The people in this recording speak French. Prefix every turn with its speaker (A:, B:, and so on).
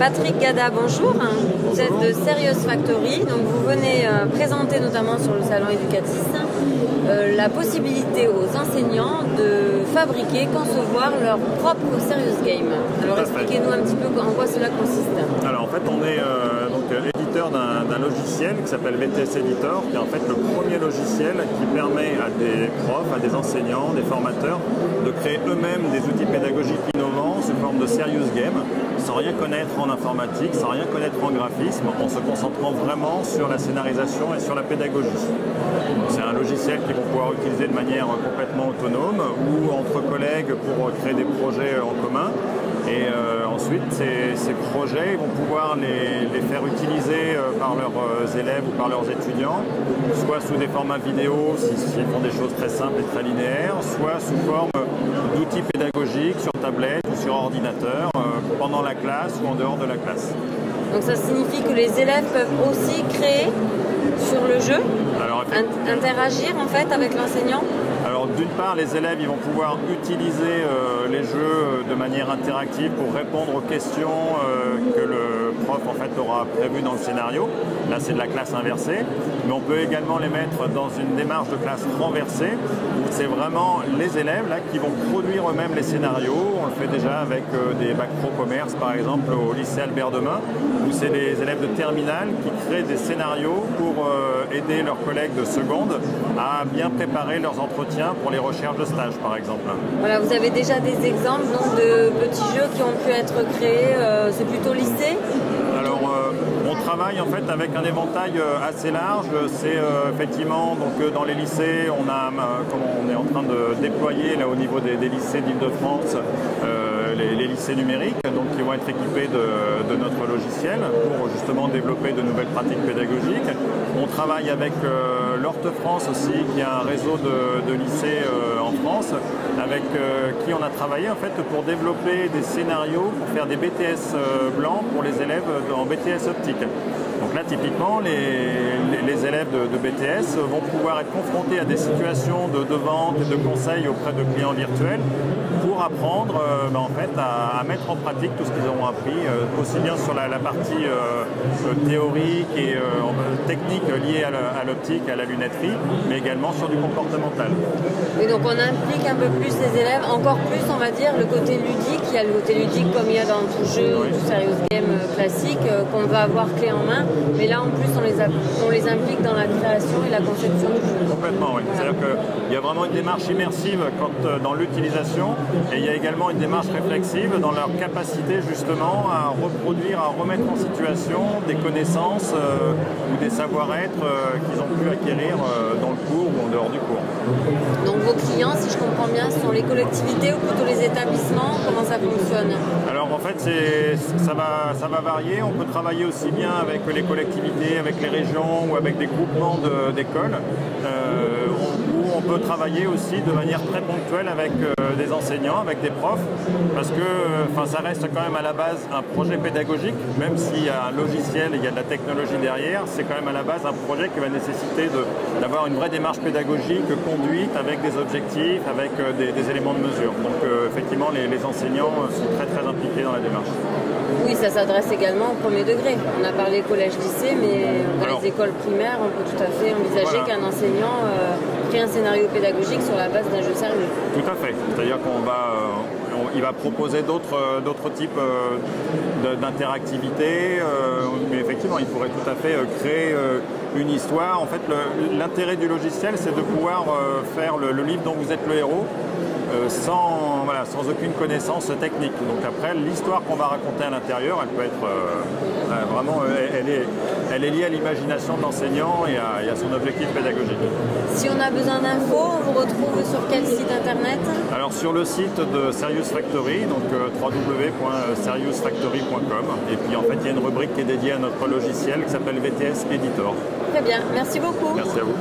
A: Patrick Gada, bonjour. Vous êtes de Serious Factory, donc vous venez euh, présenter notamment sur le salon Educatis euh, la possibilité aux enseignants de fabriquer, concevoir leur propre Serious Game. Alors expliquez-nous un petit peu en quoi cela consiste.
B: Alors en fait on est euh, d'un logiciel qui s'appelle VTS Editor, qui est en fait le premier logiciel qui permet à des profs, à des enseignants, des formateurs de créer eux-mêmes des outils pédagogiques innovants sous forme de Serious Game sans rien connaître en informatique, sans rien connaître en graphisme, en se concentrant vraiment sur la scénarisation et sur la pédagogie. C'est un logiciel qu'ils vont pouvoir utiliser de manière complètement autonome ou entre collègues pour créer des projets en commun. Et euh, ensuite, ces, projets vont pouvoir les, faire utiliser euh, par leurs euh, élèves ou par leurs étudiants, soit sous des formats vidéo s'ils font des choses très simples et très linéaires, soit sous forme d'outils pédagogiques sur tablette ou sur ordinateur pendant la classe ou en dehors de la classe.
A: Donc ça signifie que les élèves peuvent aussi créer sur le jeu, interagir en fait avec l'enseignant?
B: D'une part, les élèves vont pouvoir utiliser euh, les jeux de manière interactive pour répondre aux questions euh, que le prof aura prévues dans le scénario. Là c'est de la classe inversée, mais on peut également les mettre dans une démarche de classe renversée où c'est vraiment les élèves qui vont produire eux-mêmes les scénarios. On le fait déjà avec euh, des bacs pro commerce par exemple au lycée Albert Demain, où c'est les élèves de terminale qui créent des scénarios pour aider leurs collègues de seconde à bien préparer leurs entretiens pour les recherches de stage, par exemple.
A: Voilà, vous avez déjà des exemples de petits jeux qui ont pu être créés, euh, c'est plutôt lycée
B: Alors, euh, on travaille en fait avec un éventail euh, assez large. C'est effectivement donc dans les lycées, on a, comme on est en train de déployer là au niveau des, lycées d'Île-de-France, les, lycées numériques, donc qui vont être équipés de, notre logiciel pour justement développer de nouvelles pratiques pédagogiques. On travaille avec l'Orte France aussi, qui est un réseau de, lycées euh, en France, avec euh, qui on a travaillé en fait pour développer des scénarios pour faire des BTS euh, blancs pour les élèves en BTS optique. Donc là, typiquement, les, élèves de, BTS vont pouvoir être confrontés à des situations de, vente et de conseil auprès de clients virtuels pour apprendre euh, ben, en fait, à, mettre en pratique tout ce qu'ils ont appris, euh, aussi bien sur la, partie euh, théorique et technique liée à l'optique, à la lunetterie, mais également sur du comportemental.
A: Et donc on implique un peu plus les élèves, encore plus on va dire le côté ludique. Il y a le côté ludique comme il y a dans tout jeu, tout serious game classique qu'on va avoir clé en main, mais là en plus on les, on les implique dans la création et la conception du jeu.
B: Complètement, oui. Qu'il y a vraiment une démarche immersive quand, dans l'utilisation et il y a également une démarche réflexive dans leur capacité justement à reproduire, à remettre en situation des connaissances euh, ou des savoir-être euh, qu'ils ont pu acquérir euh, dans le cours ou en dehors du cours.
A: Donc vos clients, si je comprends bien, sont les collectivités ou plutôt les établissements? Comment ça fonctionne?
B: Alors en fait, ça va, ça va varier. On peut travailler aussi bien avec les collectivités, avec les régions ou avec des groupements d'écoles on peut travailler aussi de manière très ponctuelle avec euh, des enseignants, avec des profs, parce que enfin, ça reste quand même à la base un projet pédagogique, même s'il y a un logiciel et il y a de la technologie derrière, c'est quand même à la base un projet qui va nécessiter d'avoir une vraie démarche pédagogique conduite avec des objectifs, avec euh, des, éléments de mesure. Donc euh, effectivement, les, enseignants sont très très impliqués dans la démarche.
A: Oui, ça s'adresse également au premier degré. On a parlé collège-lycée, mais dans les écoles primaires, on peut tout à fait envisager qu'un enseignant un scénario pédagogique sur la base d'un jeu sérieux.
B: Tout à fait. C'est-à-dire qu'on va, euh, il va proposer d'autres, euh, d'autres types euh, d'interactivité, mais effectivement, il pourrait tout à fait créer une histoire. En fait, l'intérêt du logiciel, c'est de pouvoir faire le, livre dont vous êtes le héros. sans, voilà, sans aucune connaissance technique. Donc après, l'histoire qu'on va raconter à l'intérieur, elle peut être vraiment, elle est, elle est liée à l'imagination de l'enseignant et, à, son objectif pédagogique.
A: Si on a besoin d'infos, on vous retrouve sur quel site internet?
B: Alors sur le site de Serious Factory, donc euh, www.seriousfactory.com. Et puis en fait, il y a une rubrique qui est dédiée à notre logiciel qui s'appelle VTS Editor.
A: Très bien, merci beaucoup.
B: Merci à vous.